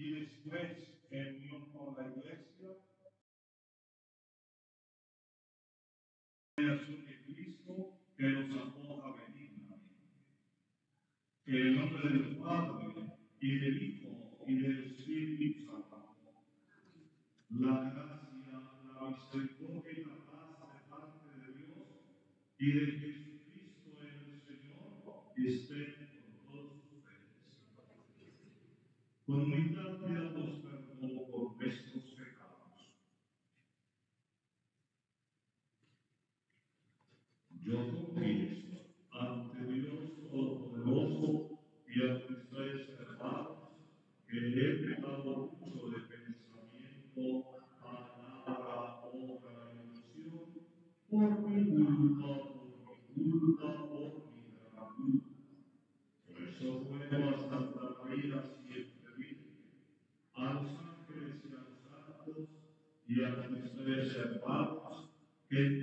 y después en unión con la iglesia, de Cristo que nos acoja benignamente. Que el nombre del Padre y del Hijo y del Espíritu Santo, la gracia, la misericordia y la paz de parte de Dios y de Jesucristo el Señor estén con todos ustedes. Con welche Macht kennt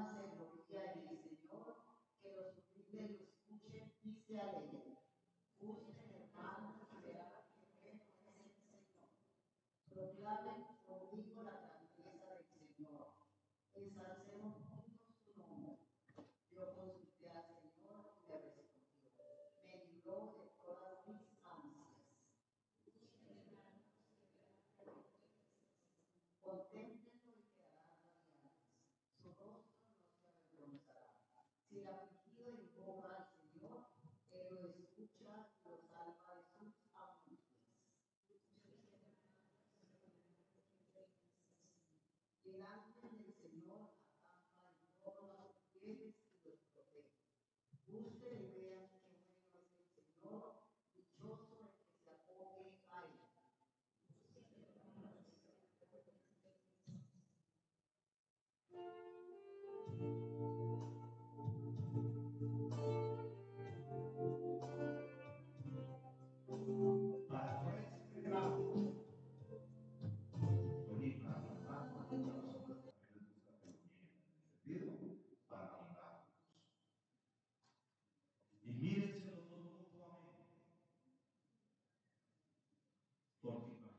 hacerlo. Y ahí, Señor, que los humildes lo escuchen y se alegren.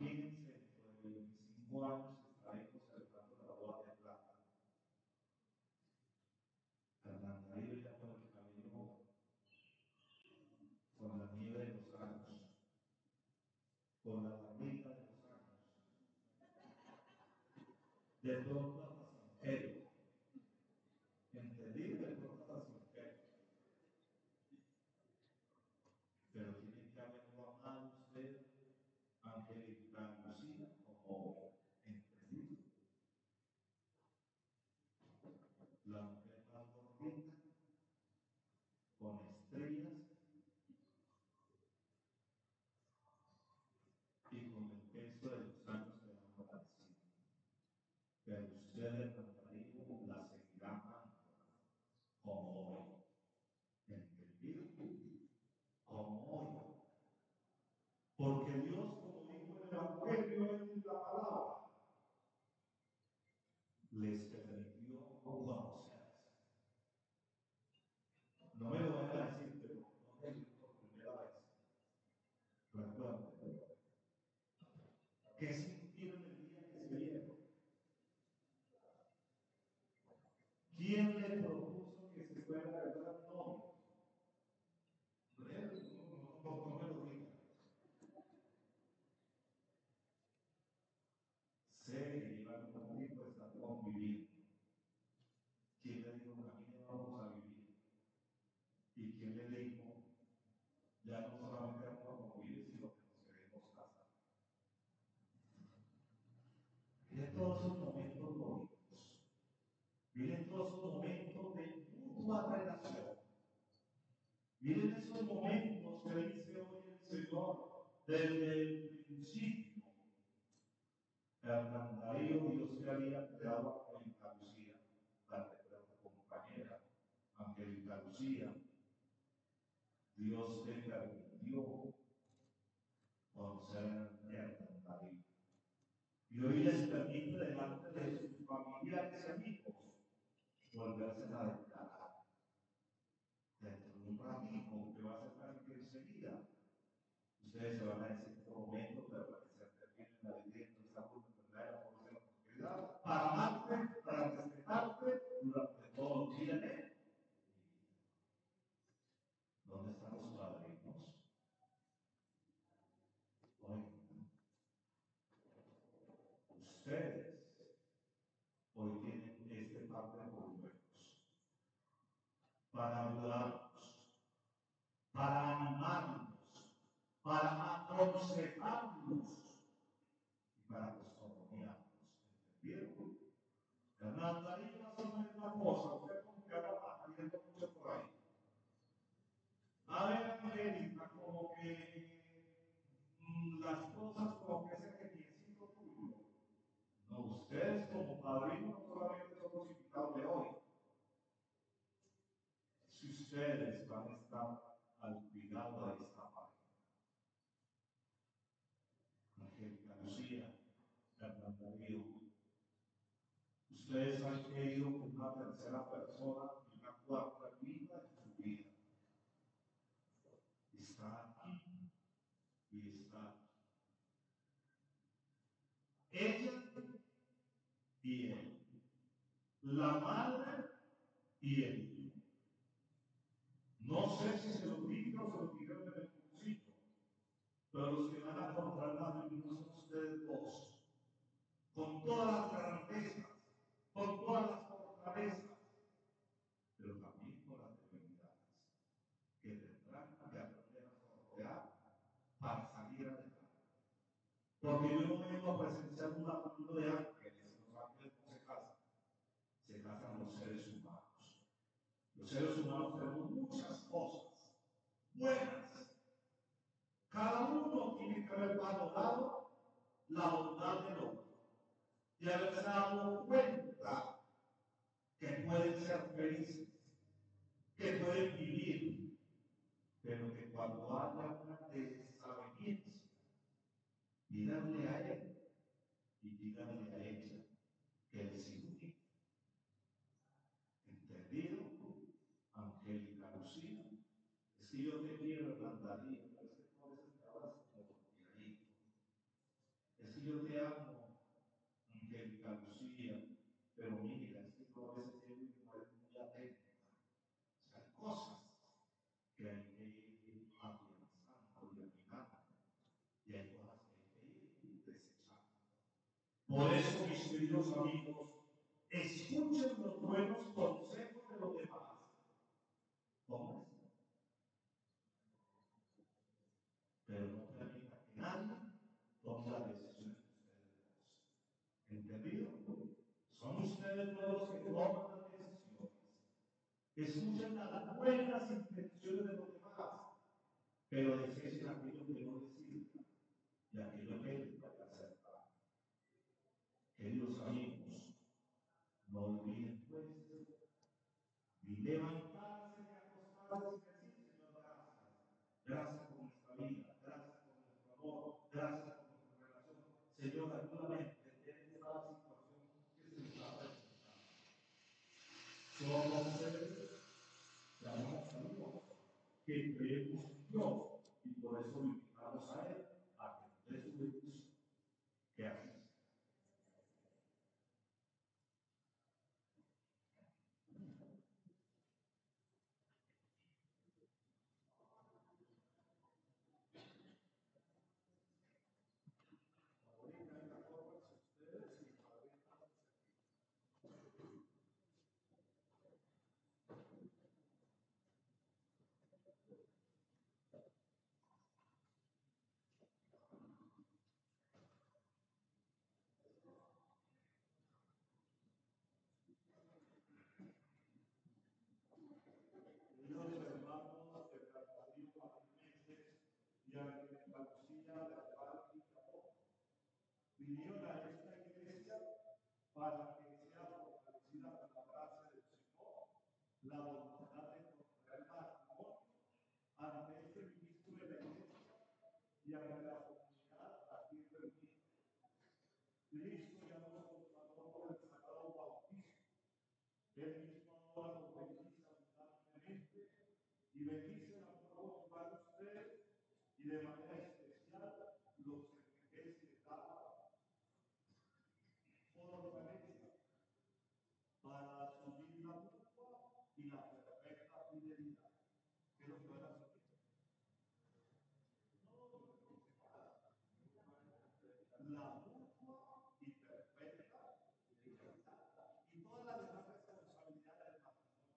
Imagínense dentro de 25 años que estaremos cerrando la boda de plata. Fernanda Hidra con el cabello con la nieve de los años, con la barriga de los años. De pronto ustedes van a estar al cuidado de esta página. Angélica Lucía, Fernanda Río. Ustedes han creído con una tercera persona y una cuarta vida en su vida. Está aquí y está aquí. Ella y él. La madre y él no sé si se lo dije o se lo dijeron en el cursito, pero los que van a comprar más de son ustedes dos, con todas las grandezas, con todas las fortalezas, pero también con las debilidades que tendrán que aprender a sortear para salir adelante. Porque yo no vengo a presenciar un culto de ángeles, los ángeles no se casan, se casan los seres humanos. Los seres humanos Cada uno tiene que haber valorado la bondad del otro y haberse dado cuenta que pueden ser felices, que pueden vivir, pero que cuando haya una desaveniencia, díganle a él y díganle a ella que él se unió. ¿Entendido? Angélica Lucía. Es que yo te quiero, Hernandaría, pero es que tú a veces me hablas como tiradito. Es que yo te amo, Angélica Lucía, pero mira, es que tú a veces eres muy atenta. O sea, hay cosas que hay que ir afianzando y afinando. Y hay cosas por eso, mis queridos amigos, escuchen los buenos consejos de los demás. ¿Cómo es? Pero no permita que nadie tome la decisión de ustedes. ¿Entendido? Son ustedes los que toman las decisiones. Escuchen las buenas intenciones de los demás, pero desechen aquello que no deciden y aquello que Queridos amigos, no olviden pues ni levantarse ni acostarse y decir, Señor, gracias. Gracias por nuestra vida, gracias por nuestro amor, gracias por nuestra relación. Señor, ayúdame a entender esta situación que se está presentando. Somos seres llamados a Dios, que creemos en Dios y por eso invitamos a Él a que nos dé su bendición. ¿Qué hace? y a la Lucía de Alvar y Japón. Vinieron a esta iglesia para que sea fortalecida por la gracia del Señor, la voluntad de contraer matrimonio ante este ministro de la iglesia y ante la comunidad aquí reunida. Cristo ya nos consagró por el sagrado bautismo. Él mismo ahora nos bendice abundantemente y bendice la forma de ustedes y de manera especial los que les da fortaleza para asumir la mutua y la perfecta fidelidad. ¿Qué nos puede hacer? La mutua y perfecta fidelidad y todas las demás responsabilidades del matrimonio.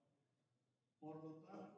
Por lo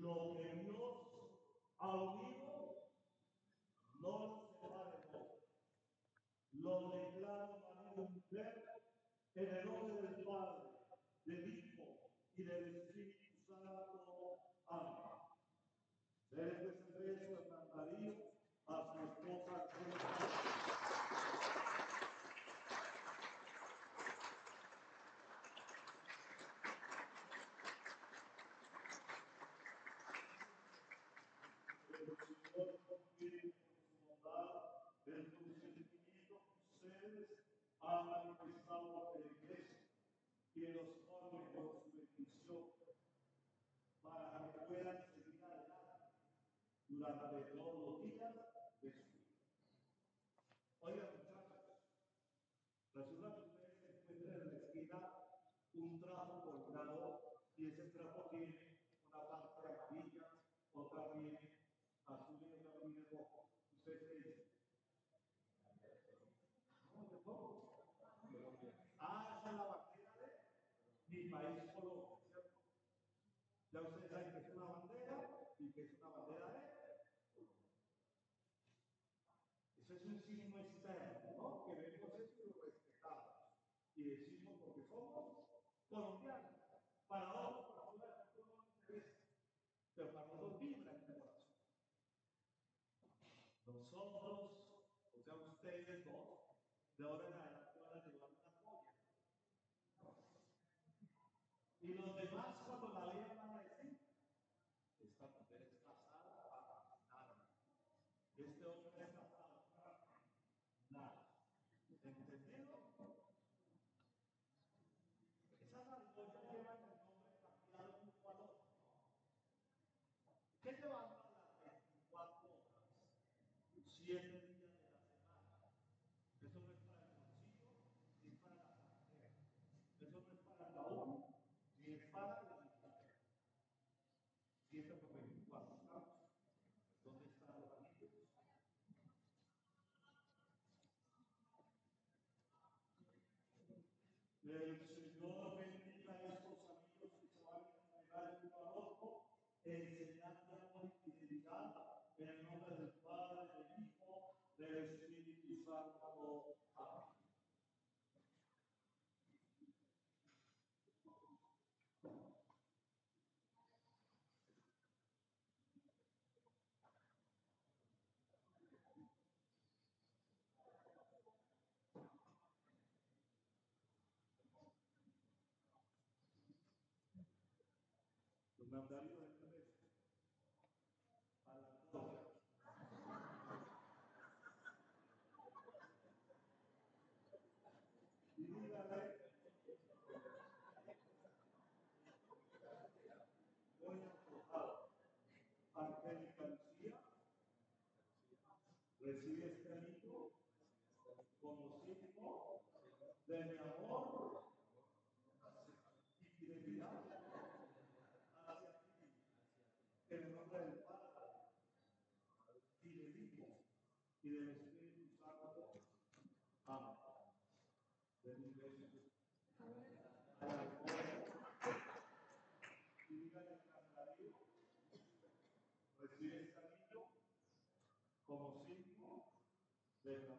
Lo que Dios ha unido no se va a. Lo declaro marido y en el nombre qu'il ait le Fils à la mort. durante todo colombiana, para otros, para otros no pero para nosotros vibra en el corazón. Nosotros, o sea, ustedes dos, de ahora en adelante van a llevar una polla. Y los demás, cuando la vean, van a decir: Esta mujer es casada para nada. Este hombre es casado para nada. ¿Entendido? El Señor bendiga a estos amigos que se van a entregar en tu aborto. Mandarino de la. A las dos. Y dígale. Voy antojado. Lucía recibe este anillo como signo de mi amor del amor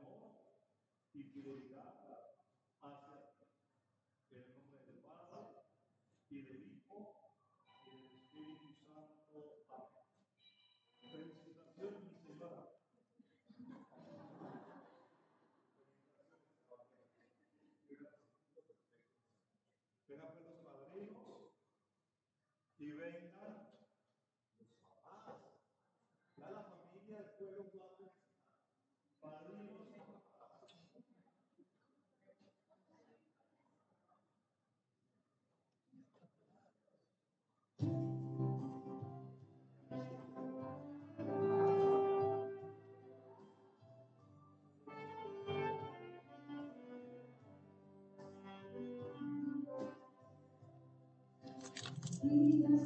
Y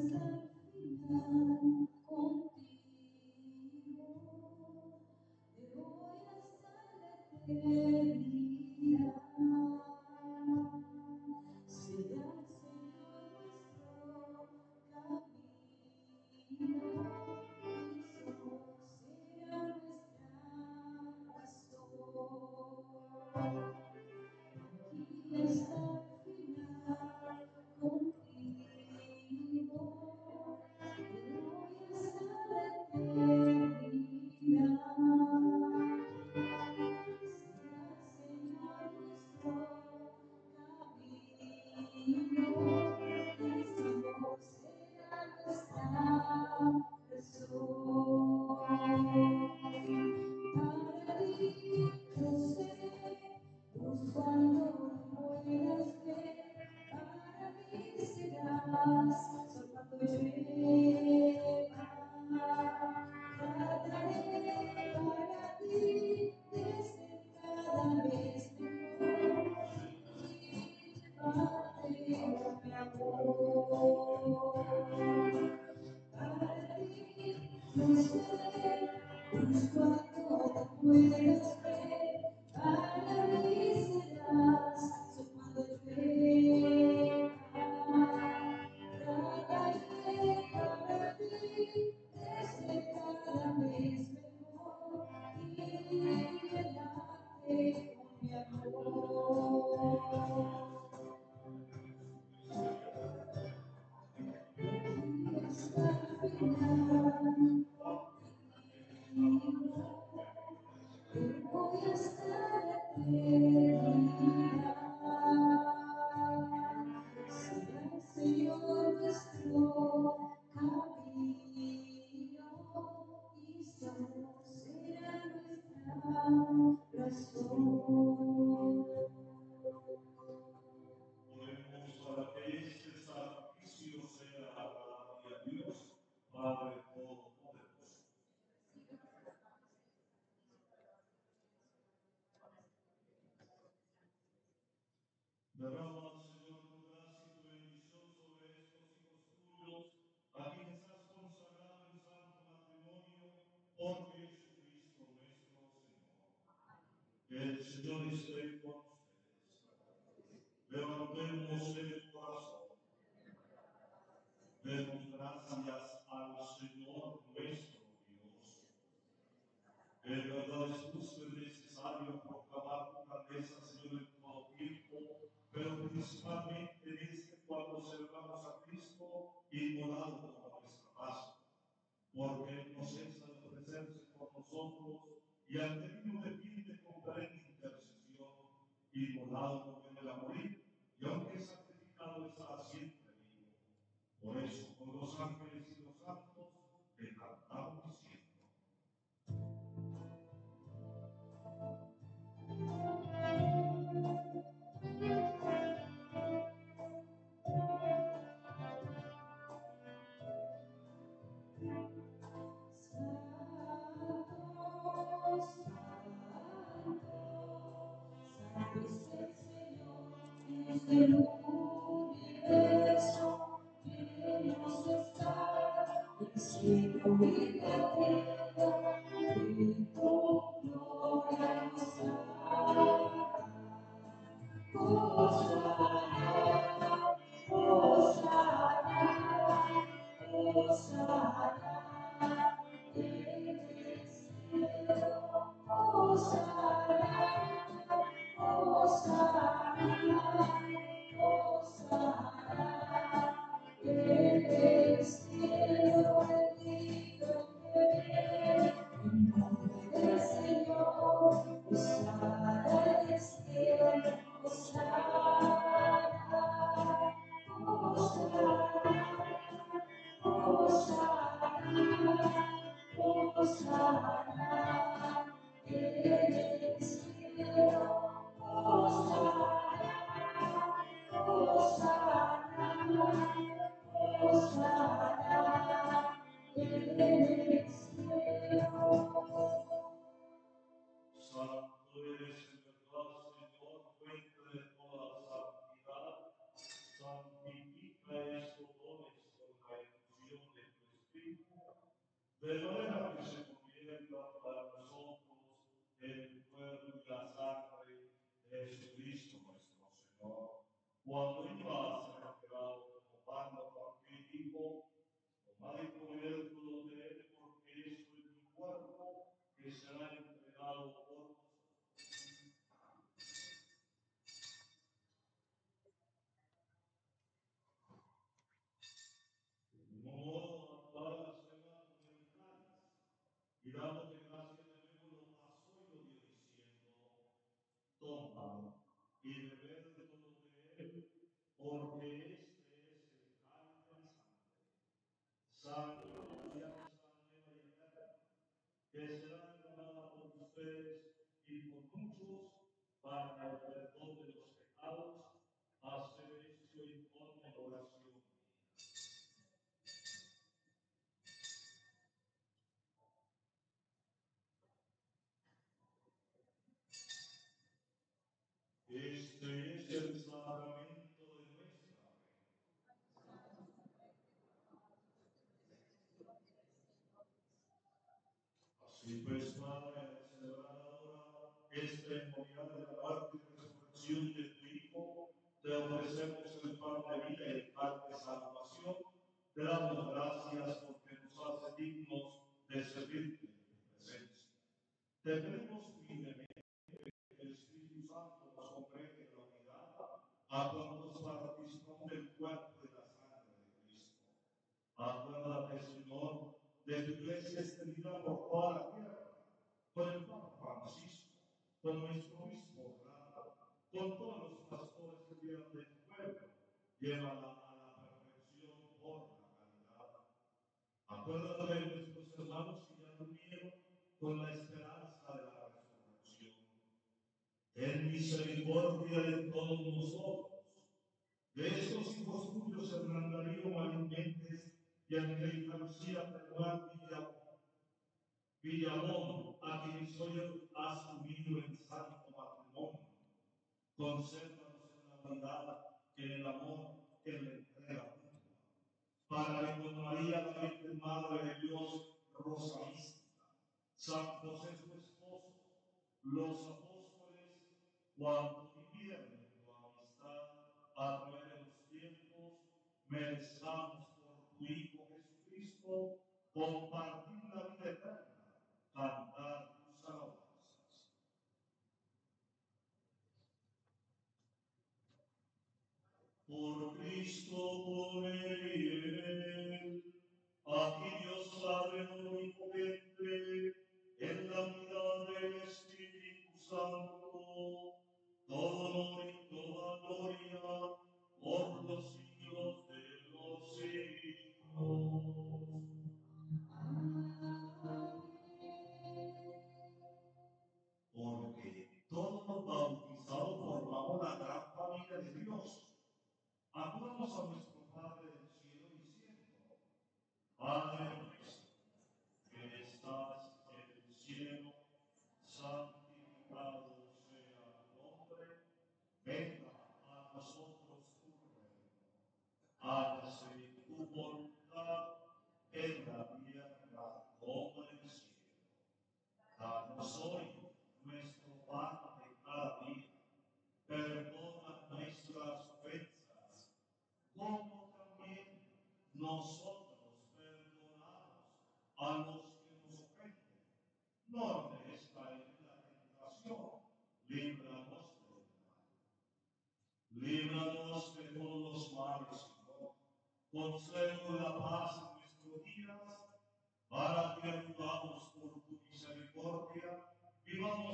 Que el Señor Santo eres en verdad, Señor, de toda santidad. Santifica estos dones con la infusión de tu Espíritu, de manera que se convierta para nosotros el cuerpo y la sangre de Jesucristo nuestro Señor. Cuando ibas lot of Damos gracias Acuérdate de nuestros hermanos que ya durmieron con la esperanza de la resurrección. Ten misericordia de todos nosotros, de estos hijos tuyos, Hernán Darío Marín Méndez y a Angélica Lucía Peruán Villamón, a quienes hoy has unido en santo matrimonio. Consérvanos en la bondad, en el amor, en el para la Virgen María, Virgen Madre de Dios, Rosa Mística, San José su esposo, los apóstoles, cuando vivieron en tu amistad a través de los tiempos, merezcamos por tu Hijo Jesucristo compartir la vida eterna, cantar tus alabanzas. Por Cristo, por él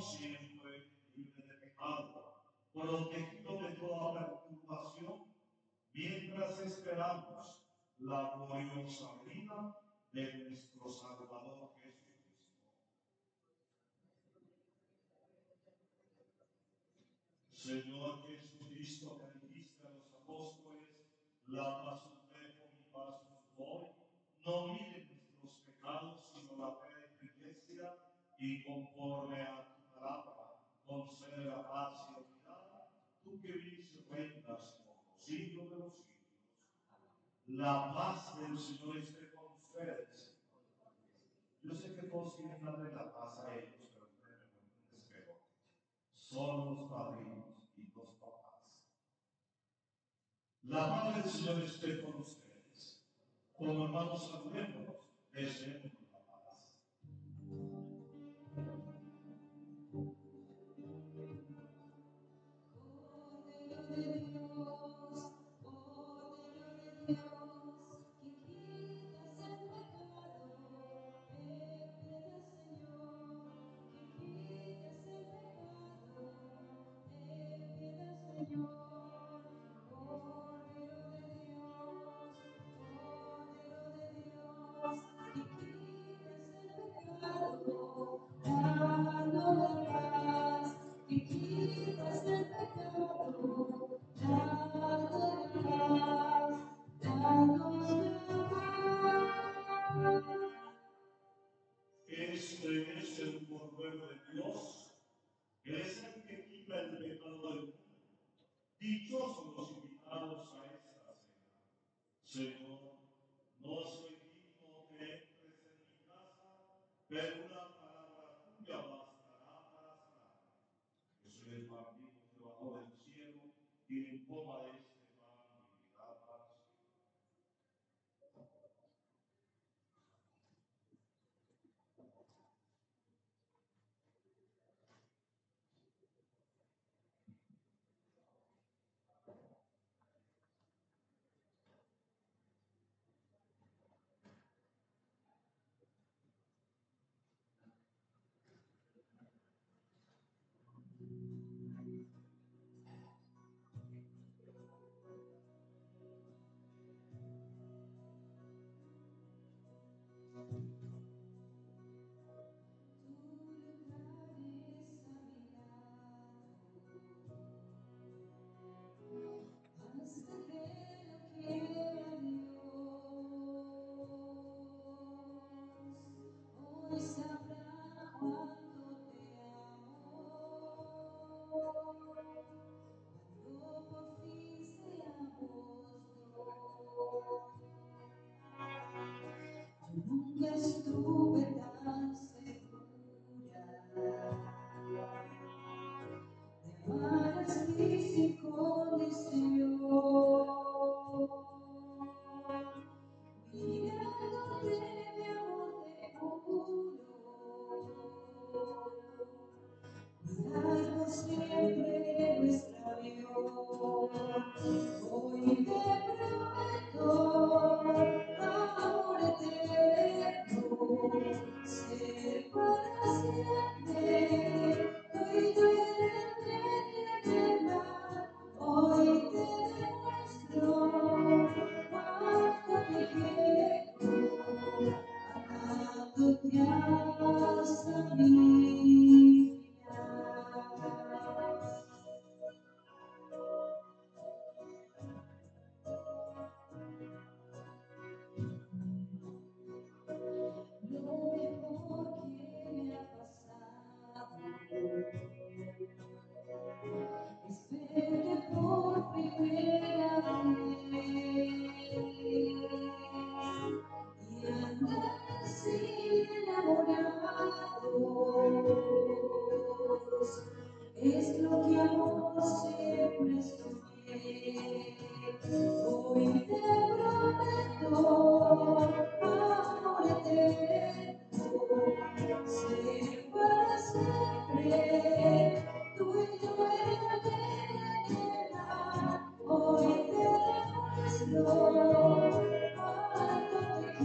siempre libres de pecado, protegidos de toda perturbación, mientras esperamos la gloriosa venida de nuestro Salvador Jesucristo. Señor Jesucristo, que dijiste a los apóstoles, la paz os dejo, mi paz no miren nuestros pecados, sino la fe de tu iglesia, y conforme a concede la paz y unidad, tú que vives y reinas por los siglos de los siglos. La paz del Señor esté con ustedes. Yo sé que todos quieren darle la paz a ellos, pero créanme, no es peor. Son los padrinos y los papás. La paz del Señor esté con ustedes. Como hermanos, saludémonos, deseemos Dichosos los invitados a esta cena. Señor, no soy digno que entres en mi casa, pero una palabra tuya bastará para sanarme. Yo soy el pan que bajó del cielo, y en coma de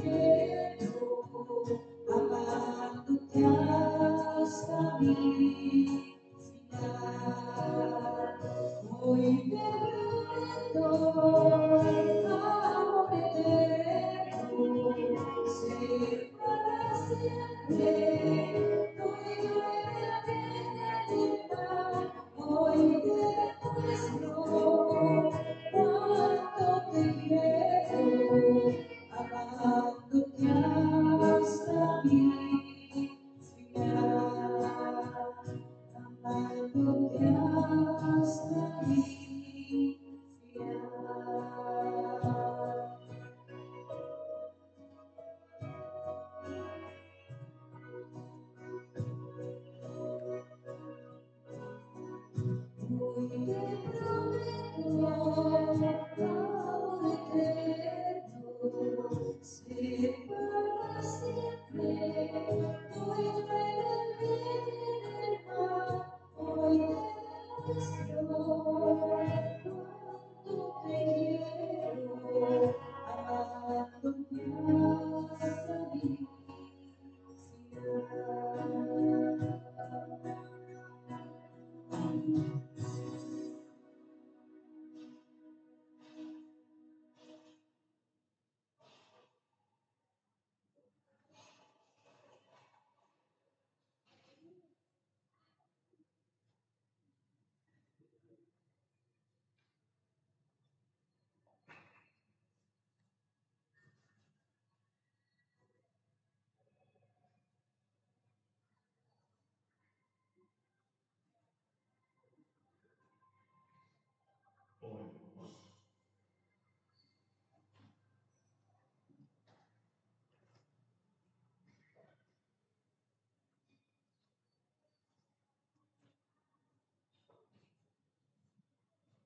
you.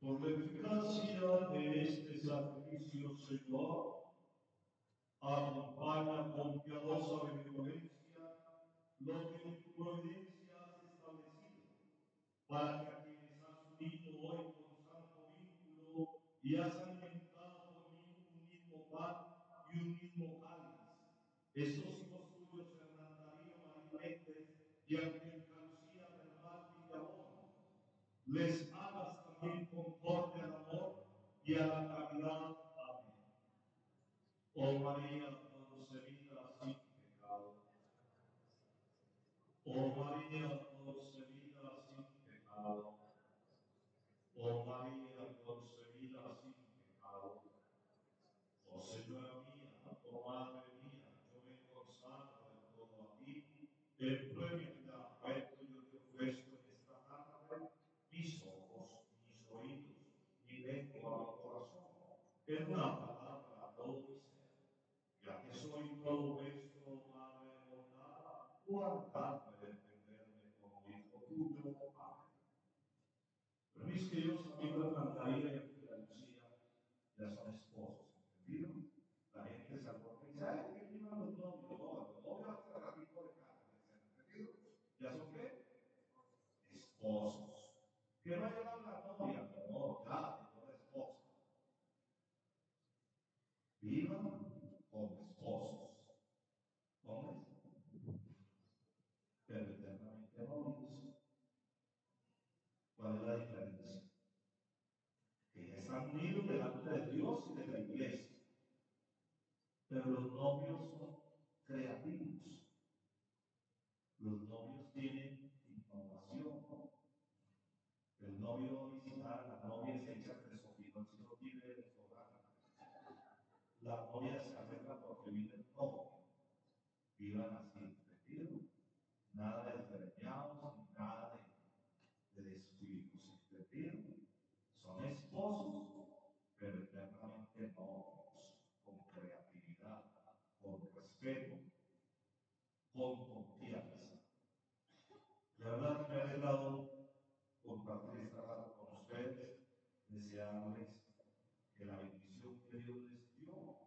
Por la eficacia de este sacrificio, Señor, acompaña con piadosa benevolencia lo que en tu providencia has establecido, para que a quienes has unido hoy con santo vínculo y has alimentado con un mismo pan y un mismo cáliz, estos hijos tuyos, Hernán Darío y Angélica Lucía Bernal Villamón, les y a la caridad. Amén. Oh María concebida sin pecado. Oh María concebida sin pecado. Oh María concebida sin pecado. Oh Señora mía, oh Madre mía, yo me consagro del todo a ti, plena afecto y de puesto en esta tarde, mis ojos, mis oídos, mi lengua, mi corazón, en una palabra, ser. Ya que soy todo vuestro, Madre guardadme de defenderme como hijo tuyo. Pero queridos amigos, Cantaría y Angélica Lucía, ya son esposos, ¿entendido? La gente se alborota y dice, ay, que vivan los novios, no, los novios hasta ratito de casa, ¿entendido? ¿Ya son qué? Esposos. Que no ha llegado la novia, no, ya, llegó la esposa. Vivan como esposos. ¿Hombres? Pero eternamente novios. ¿Cuál es la diferencia? Que ya están unidos delante de Dios y de la iglesia. Pero los novios son creativos. Los novios tienen innovación. El novio va la novia se echa tres ojitos si no. La novia se arregla porque viene el novio. Vivan así, ¿entendido? Nada de desgreñados ni nada de, de descuidos, ¿entendido? Son esposos, pero eternamente novios, con creatividad, con respeto, con confianza. La verdad me ha alegrado compartir esta raza con ustedes, desearles que la bendición que Dios les dio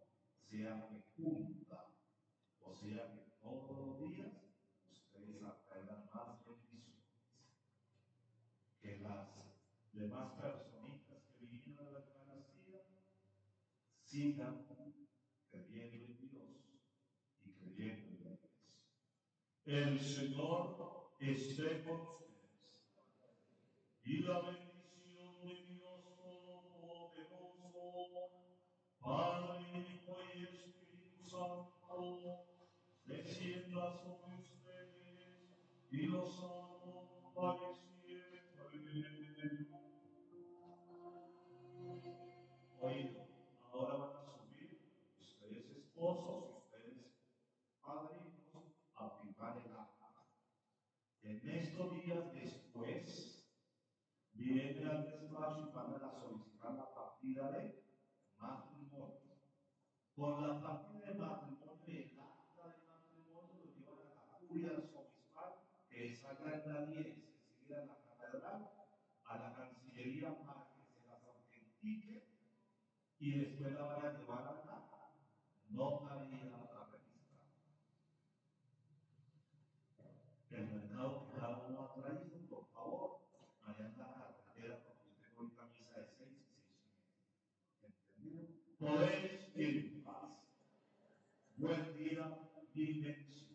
sea fecunda, o sea que todos los días ustedes atraigan más bendiciones, que las demás personitas que vinieron a la Eucaristía sigan creyendo en Dios y creyendo en la iglesia. El Señor esté con ustedes. Y la bendición de Dios Todopoderoso, Padre, Hijo y Espíritu Santo, descienda sobre ustedes y los acompañe estos días después, viene al despacho y van a solicitar la partida de matrimonio. Con la partida de matrimonio el acta de matrimonio lo llevan a la curia arzobispal, que es acá en la 10, enseguida en la catedral, a la Cancillería para que se las autentique y después la van a llevar a la notaría a registrar. El mercado que cada uno ha traído, por favor, allá en la carretera, porque yo tengo ahorita misa de seis y seis y media. ¿Entendido? Podéis ir en paz. Buen día y.